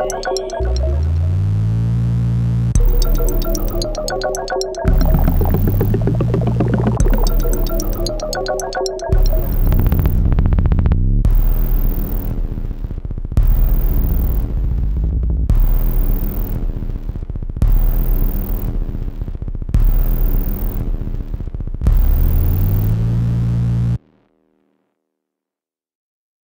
ありが